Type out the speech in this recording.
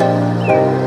Música